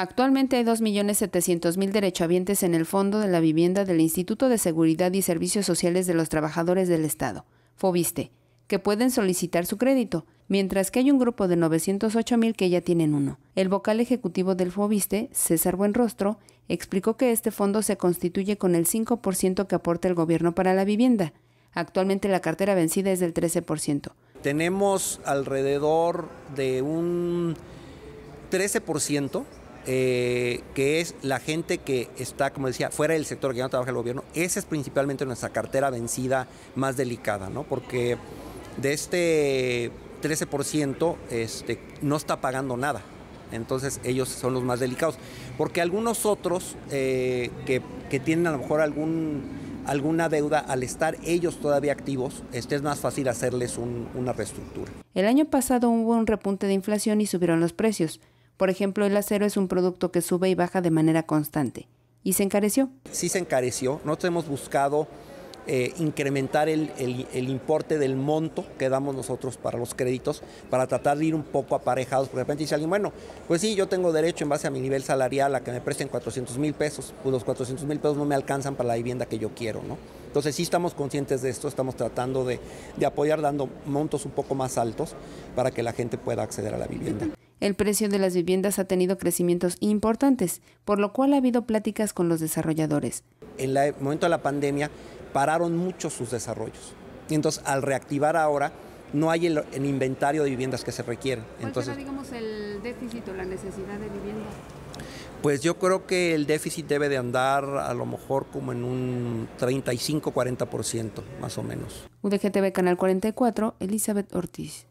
Actualmente hay 2.700.000 derechohabientes en el Fondo de la Vivienda del Instituto de Seguridad y Servicios Sociales de los Trabajadores del Estado, FOBISTE, que pueden solicitar su crédito, mientras que hay un grupo de 908.000 que ya tienen uno. El vocal ejecutivo del FOBISTE, César Buenrostro, explicó que este fondo se constituye con el 5% que aporta el gobierno para la vivienda. Actualmente la cartera vencida es del 13%. Tenemos alrededor de un 13% eh, que es la gente que está, como decía, fuera del sector que no trabaja el gobierno. Esa es principalmente nuestra cartera vencida más delicada, ¿no? Porque de este 13% este, no está pagando nada. Entonces ellos son los más delicados. Porque algunos otros eh, que, tienen a lo mejor algún, alguna deuda, al estar ellos todavía activos, este es más fácil hacerles una reestructura. El año pasado hubo un repunte de inflación y subieron los precios. Por ejemplo, el acero es un producto que sube y baja de manera constante. ¿Y se encareció? Sí se encareció. Nosotros hemos buscado eh, incrementar el, importe del monto que damos nosotros para los créditos, para tratar de ir un poco aparejados. Porque de repente dice alguien, bueno, pues sí, yo tengo derecho en base a mi nivel salarial a que me presten 400 mil pesos, pues los 400 mil pesos no me alcanzan para la vivienda que yo quiero, ¿no? Entonces sí estamos conscientes de esto, estamos tratando de apoyar dando montos un poco más altos para que la gente pueda acceder a la vivienda. El precio de las viviendas ha tenido crecimientos importantes, por lo cual ha habido pláticas con los desarrolladores. En el momento de la pandemia pararon muchos sus desarrollos. Y entonces al reactivar ahora no hay el, inventario de viviendas que se requieren. ¿Cuál entonces, digamos, el déficit o la necesidad de vivienda? Pues yo creo que el déficit debe de andar a lo mejor como en un 35-40% más o menos. UDGTV Canal 44, Elizabeth Ortiz.